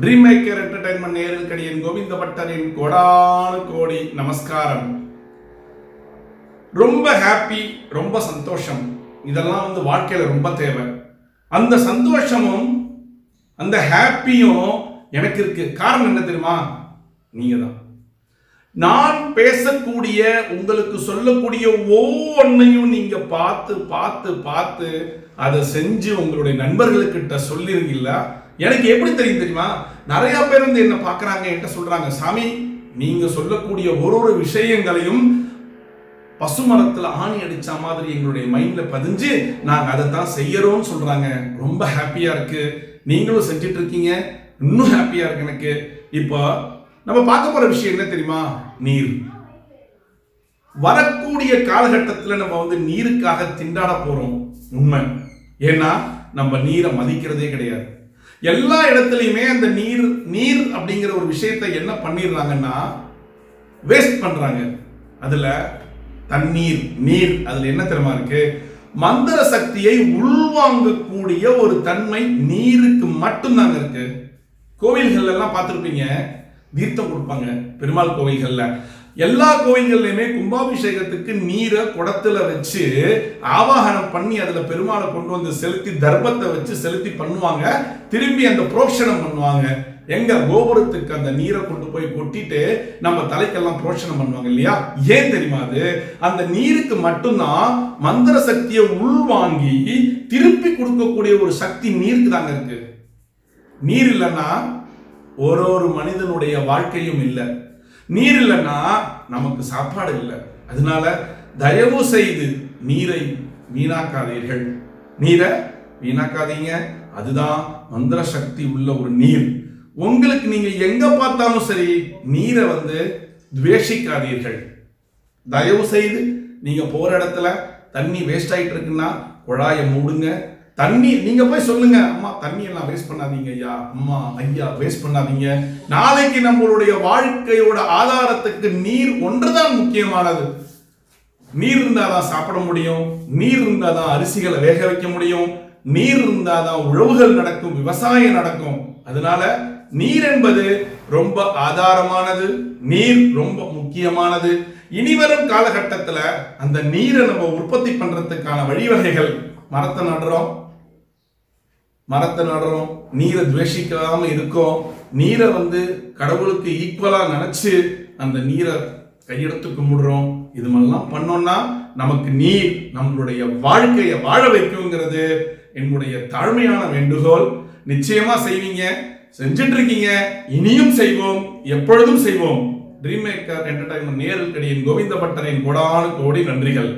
Dream Maker entertainment நேரில் கடியன் கோவிந்த பட்டரின் கோடானு கோடி நமஸ்காரம். ரொம்ப ஹாப்பி ரொம்ப சந்தோஷம். இதெல்லாம் வந்து வாழ்க்கையில் ரொம்ப தேவை. அந்த சந்தோஷமும் அந்த ஹாப்பியும் எனக்கு இருக்கு. காரணம் என்ன தெரியுமா? நீங்க தான் நான் பேசக்கூடிய உங்களுக்கு சொல்லக்கூடிய ஒவ்வொன்றையும் நீங்க பார்த்து பார்த்து பார்த்து அதை செஞ்சு உங்களுடைய நண்பர்களுக்கிட்ட சொல்லிருக்கீங்களா எனக்கு எப்படி தெரியும் தெரியுமா? நிறைய பேர் வந்து என்ன பார்க்குறாங்க என்கிட்ட சொல்றாங்க சாமி நீங்க சொல்லக்கூடிய ஒரு ஒரு விஷயங்களையும் பசுமரத்தில் ஆணி அடித்த மாதிரி எங்களுடைய மைண்டில் பதிஞ்சு நாங்கள் அதை தான் செய்யறோம்னு சொல்கிறாங்க ரொம்ப ஹாப்பியாக இருக்குது நீங்களும் செஞ்சுட்டு இருக்கீங்க. இன்னும் ஹாப்பியாக இருக்கு எனக்கு. இப்போ நம்ம பார்க்க போகிற விஷயம் என்ன தெரியுமா? நீர். வரக்கூடிய காலகட்டத்தில் நம்ம வந்து நீருக்காக திண்டாட போகிறோம் உண்மை. ஏன்னா நம்ம நீரை மதிக்கிறதே கிடையாது. எல்லா இடத்துலையுமே அந்த நீர் நீர் அப்படிங்கிற ஒரு விஷயத்தை என்ன பண்ணிடுறாங்கன்னா வேஸ்ட் பண்றாங்க. அதுல தண்ணீர் நீர் அதுல என்ன தெரியுமா இருக்கு? மந்திர சக்தியை உள்வாங்கக்கூடிய ஒரு தன்மை நீருக்கு மட்டும்தாங்க இருக்கு. கோவில்கள் எல்லாம் பார்த்துருப்பீங்க தீர்த்தம் கொடுப்பாங்க பெருமாள் கோவில்கள்ல. எல்லா கோவில்கள்லயுமே கும்பாபிஷேகத்துக்கு நீரை குடத்துல வச்சு ஆவாகனம் பண்ணி அதுல பெருமாளை கொண்டு வந்து செலுத்தி தர்மத்தை வச்சு செலுத்தி பண்ணுவாங்க. திரும்பி அந்த புரோஷனம் பண்ணுவாங்க. எங்க கோபுரத்துக்கு அந்த நீரை கொண்டு போய் கொட்டிட்டு நம்ம தலைக்கெல்லாம் புரோஷனம் பண்ணுவாங்க இல்லையா? ஏன் தெரியுமா அது? அந்த நீருக்கு மட்டும்தான் மந்திர சக்தியை உள்வாங்கி திருப்பி கொடுக்கக்கூடிய ஒரு சக்தி நீருக்கு தாங்க இருக்கு. நீர் இல்லைன்னா ஒரு ஒரு மனிதனுடைய வாழ்க்கையும் இல்லை. நீர் இல்லைன்னா நமக்கு சாப்பாடு இல்லை. அதனால தயவு செய்து நீரை வீணாக்காதீர்கள். நீரை வீணாக்காதீங்க. அதுதான் மந்திர சக்தி உள்ள ஒரு நீர். உங்களுக்கு நீங்க எங்க பார்த்தாலும் சரி நீரை வந்து துவேஷிக்காதீர்கள். தயவு செய்து நீங்க போற இடத்துல தண்ணி வேஸ்ட் ஆகிட்டு இருக்குன்னா குழாயை மூடுங்க. தண்ணி நீங்க போய் சொல்லுங்க. அம்மா தண்ணி எல்லாம் வேஸ்ட் பண்ணாதீங்க ஐயா. அம்மா ஐயா வேஸ்ட் பண்ணாதீங்க. நாளைக்கு நம்மளுடைய வாழ்க்கையோட ஆதாரத்துக்கு நீர் ஒன்றுதான் முக்கியமானது. நீர் இருந்தாதான் சாப்பிட முடியும். நீர் இருந்தாதான் அரிசிகளை வேக வைக்க முடியும். நீர் இருந்தாதான் உழவுகள் நடக்கும் விவசாயம் நடக்கும். அதனால நீர் என்பது ரொம்ப ஆதாரமானது. நீர் ரொம்ப முக்கியமானது. இனிவரும் காலகட்டத்தில் அந்த நீரை நம்ம உற்பத்தி பண்றதுக்கான வழிவகைகள் மரத்தை நடுறோம். மரத்தை நடுறோம் நீரை துவேஷிக்காம இருக்கோம் நீரை வந்து கடவுளுக்கு ஈக்குவலா நினைச்சு அந்த நீரை கையெடுத்து கும்பிடுறோம். இது மாதிரிலாம் பண்ணோம்னா நமக்கு நீர் நம்மளுடைய வாழ்க்கையை வாழ வைக்குங்கிறது என்னுடைய தாழ்மையான வேண்டுகோள். நிச்சயமா செய்வீங்க செஞ்சுட்டு இருக்கீங்க இனியும் செய்வோம் எப்பொழுதும் செய்வோம். ட்ரீம் மேக்கர் என்டர்டைன்மெண்ட் நேரில் கடியின் கோவிந்த பட்டரின் கோடானு கோடி நன்றிகள்.